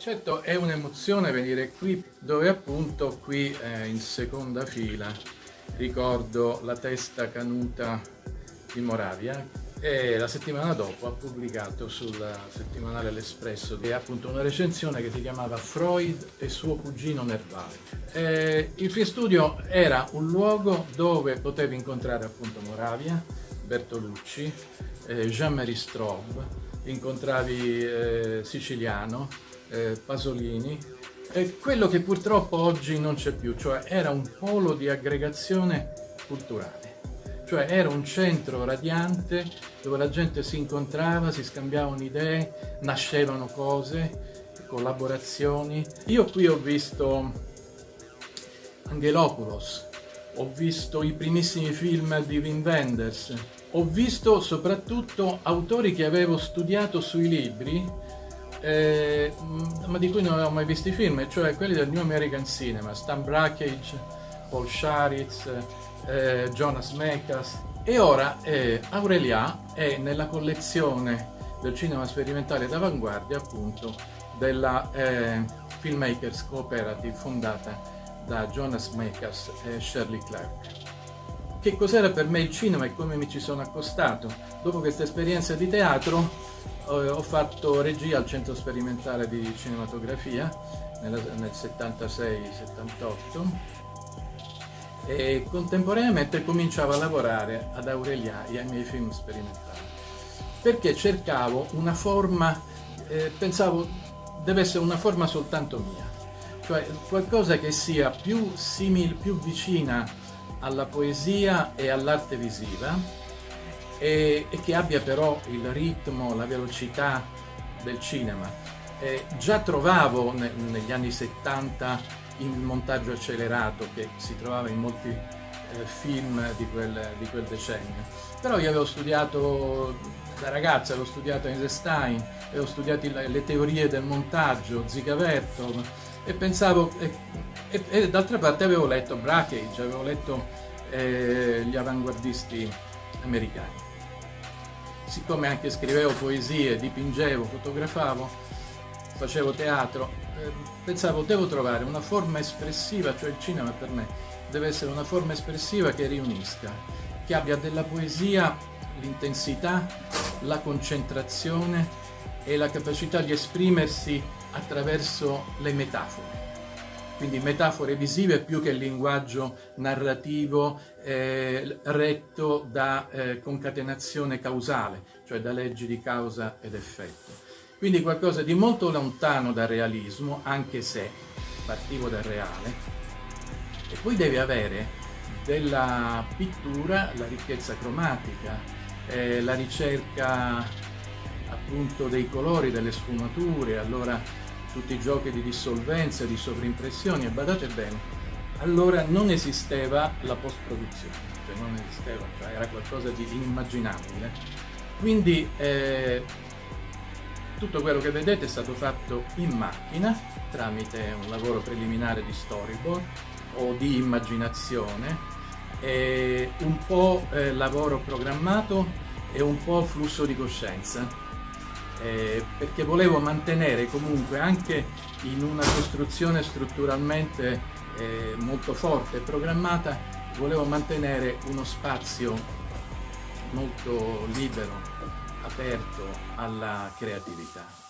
Certo è un'emozione venire qui dove appunto qui eh, in seconda fila ricordo la testa canuta di Moravia e la settimana dopo ha pubblicato sul settimanale L'Espresso che è appunto una recensione che si chiamava Freud e suo cugino Nervale. E il Free Studio era un luogo dove potevi incontrare appunto Moravia, Bertolucci, eh, Jean-Marie Straub, incontravi eh, Siciliano, eh, Pasolini, e quello che purtroppo oggi non c'è più, cioè era un polo di aggregazione culturale, cioè era un centro radiante dove la gente si incontrava, si scambiavano idee, nascevano cose, collaborazioni. Io qui ho visto Angelopoulos, ho visto i primissimi film di Wim Wenders, ho visto soprattutto autori che avevo studiato sui libri eh, ma di cui non avevo mai visto i film, cioè quelli del New American Cinema, Stan Brakhage, Paul Sharitz, eh, Jonas Mekas e ora eh, Aurelia è nella collezione del cinema sperimentale d'avanguardia appunto della eh, Filmmakers Cooperative fondata da Jonas Mekas e Shirley Clark. Che cos'era per me il cinema e come mi ci sono accostato? Dopo questa esperienza di teatro ho fatto regia al Centro Sperimentale di Cinematografia nel, nel 76-78 e contemporaneamente cominciavo a lavorare ad Aurelia e ai miei film sperimentali perché cercavo una forma, eh, pensavo deve essere una forma soltanto mia, cioè qualcosa che sia più simile, più vicina alla poesia e all'arte visiva e, e che abbia però il ritmo, la velocità del cinema. Eh, già trovavo ne, negli anni 70 il montaggio accelerato che si trovava in molti eh, film di quel, di quel, decennio. Però io avevo studiato da ragazza, avevo studiato Einstein, avevo studiato le, teorie del montaggio, Ziga Vertov e pensavo, e, e, e d'altra parte avevo letto Brakhage, avevo letto eh, gli avanguardisti americani. Siccome anche scrivevo poesie, dipingevo, fotografavo, facevo teatro, eh, pensavo devo trovare una forma espressiva, cioè il cinema per me deve essere una forma espressiva che riunisca, che abbia della poesia l'intensità, la concentrazione e la capacità di esprimersi attraverso le metafore quindi metafore visive più che linguaggio narrativo eh, retto da eh, concatenazione causale, cioè da leggi di causa ed effetto. Quindi qualcosa di molto lontano dal realismo, anche se partivo dal reale, e poi deve avere della pittura la ricchezza cromatica, eh, la ricerca appunto dei colori, delle sfumature, allora tutti i giochi di dissolvenza, di sovrimpressioni, e badate bene, allora non esisteva la post-produzione, cioè non esisteva, cioè era qualcosa di inimmaginabile. Quindi eh, tutto quello che vedete è stato fatto in macchina tramite un lavoro preliminare di storyboard o di immaginazione, un po' eh, lavoro programmato e un po' flusso di coscienza eh, perché volevo mantenere comunque anche in una costruzione strutturalmente eh, molto forte e programmata, volevo mantenere uno spazio molto libero, aperto alla creatività.